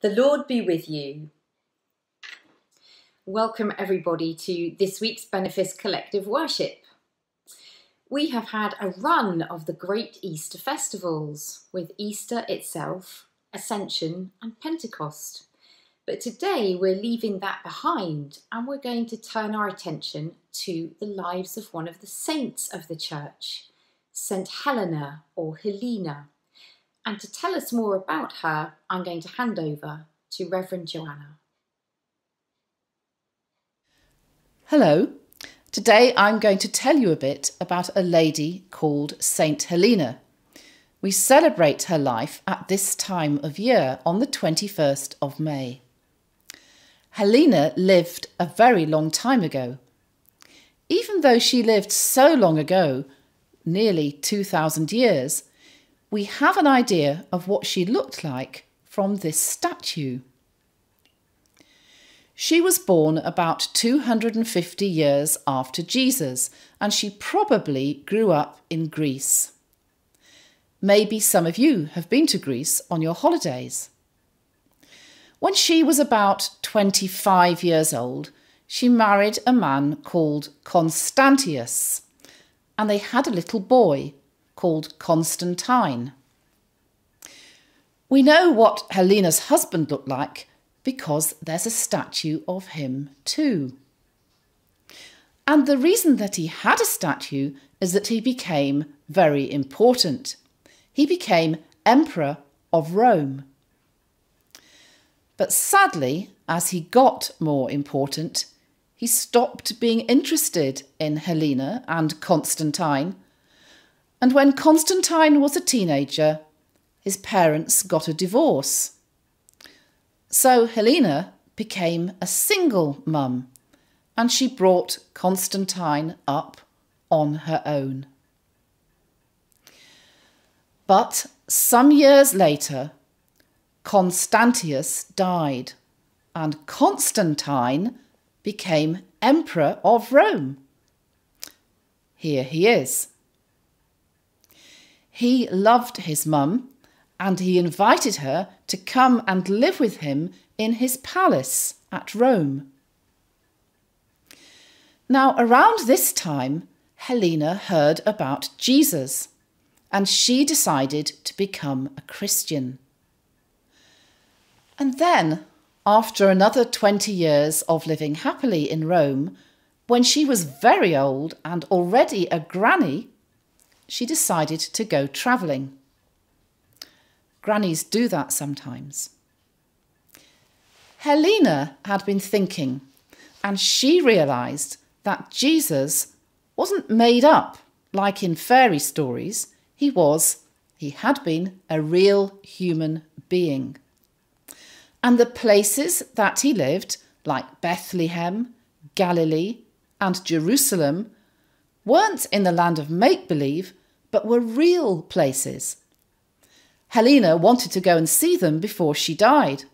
The Lord be with you. Welcome, everybody, to this week's Benefice Collective Worship. We have had a run of the great Easter festivals with Easter itself, Ascension, and Pentecost. But today we're leaving that behind and we're going to turn our attention to the lives of one of the saints of the church, St. Helena or Helena. And to tell us more about her, I'm going to hand over to Reverend Joanna. Hello. Today I'm going to tell you a bit about a lady called Saint Helena. We celebrate her life at this time of year on the 21st of May. Helena lived a very long time ago. Even though she lived so long ago, nearly 2,000 years, we have an idea of what she looked like from this statue. She was born about 250 years after Jesus, and she probably grew up in Greece. Maybe some of you have been to Greece on your holidays. When she was about 25 years old, she married a man called Constantius, and they had a little boy called Constantine. We know what Helena's husband looked like because there's a statue of him too. And the reason that he had a statue is that he became very important. He became Emperor of Rome. But sadly, as he got more important, he stopped being interested in Helena and Constantine and when Constantine was a teenager, his parents got a divorce. So Helena became a single mum and she brought Constantine up on her own. But some years later, Constantius died and Constantine became Emperor of Rome. Here he is. He loved his mum and he invited her to come and live with him in his palace at Rome. Now, around this time, Helena heard about Jesus and she decided to become a Christian. And then, after another 20 years of living happily in Rome, when she was very old and already a granny, she decided to go travelling. Grannies do that sometimes. Helena had been thinking, and she realised that Jesus wasn't made up like in fairy stories. He was, he had been a real human being. And the places that he lived, like Bethlehem, Galilee, and Jerusalem, weren't in the land of make believe, but were real places. Helena wanted to go and see them before she died,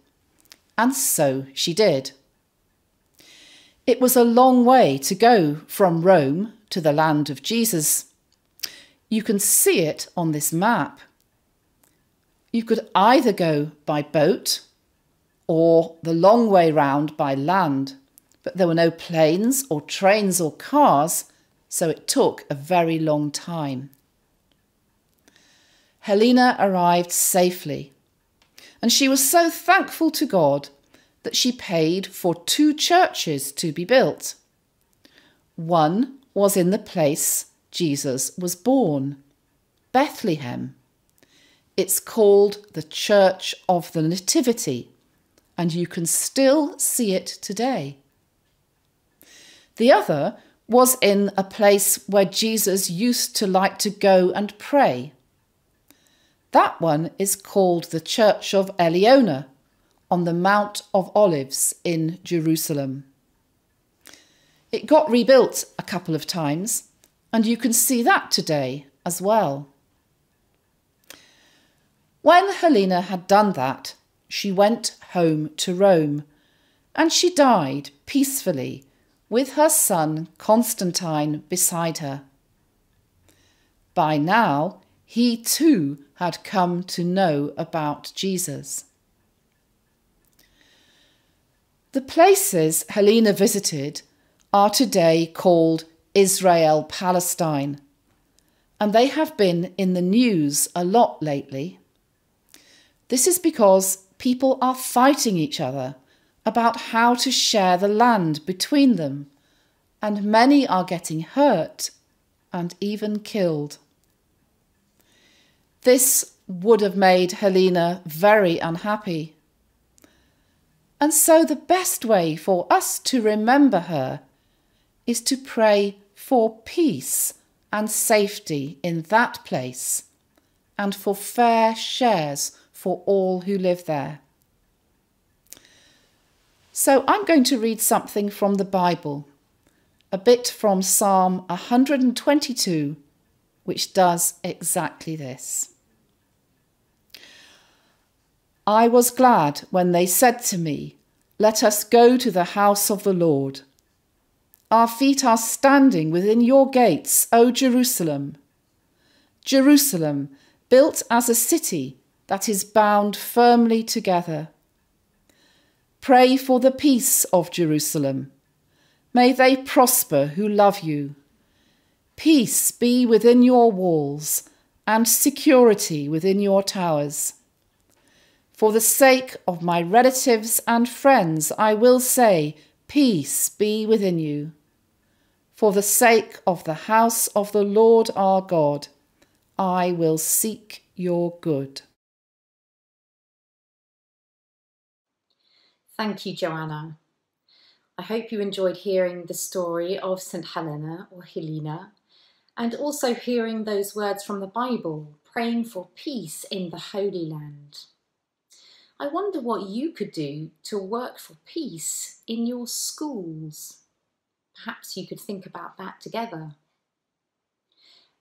and so she did. It was a long way to go from Rome to the land of Jesus. You can see it on this map. You could either go by boat or the long way round by land, but there were no planes or trains or cars, so it took a very long time. Helena arrived safely, and she was so thankful to God that she paid for two churches to be built. One was in the place Jesus was born, Bethlehem. It's called the Church of the Nativity, and you can still see it today. The other was in a place where Jesus used to like to go and pray. That one is called the Church of Eleona on the Mount of Olives in Jerusalem. It got rebuilt a couple of times, and you can see that today as well. When Helena had done that, she went home to Rome, and she died peacefully with her son Constantine beside her. By now, he too had come to know about Jesus. The places Helena visited are today called Israel Palestine, and they have been in the news a lot lately. This is because people are fighting each other about how to share the land between them, and many are getting hurt and even killed. This would have made Helena very unhappy. And so, the best way for us to remember her is to pray for peace and safety in that place and for fair shares for all who live there. So I'm going to read something from the Bible, a bit from Psalm 122, which does exactly this. I was glad when they said to me, Let us go to the house of the Lord. Our feet are standing within your gates, O Jerusalem. Jerusalem, built as a city that is bound firmly together. Pray for the peace of Jerusalem. May they prosper who love you. Peace be within your walls and security within your towers. For the sake of my relatives and friends, I will say, Peace be within you. For the sake of the house of the Lord our God, I will seek your good. Thank you, Joanna. I hope you enjoyed hearing the story of St. Helena or Helena and also hearing those words from the Bible, praying for peace in the Holy Land. I wonder what you could do to work for peace in your schools. Perhaps you could think about that together.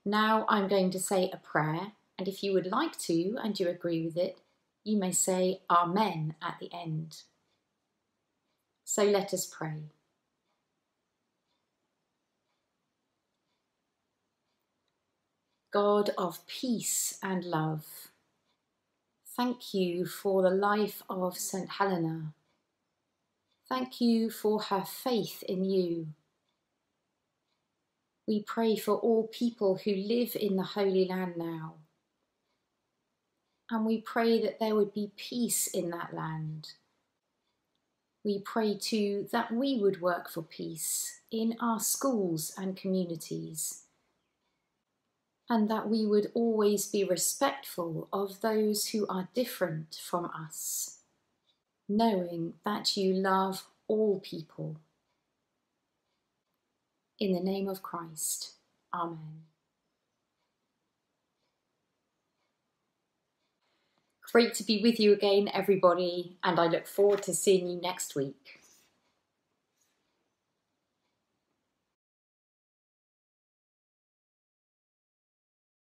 Now I'm going to say a prayer, and if you would like to and you agree with it, you may say Amen at the end. So let us pray. God of peace and love, thank you for the life of St. Helena. Thank you for her faith in you. We pray for all people who live in the Holy Land now. And we pray that there would be peace in that land we pray too that we would work for peace in our schools and communities, and that we would always be respectful of those who are different from us, knowing that you love all people. In the name of Christ, Amen. Great to be with you again, everybody, and I look forward to seeing you next week.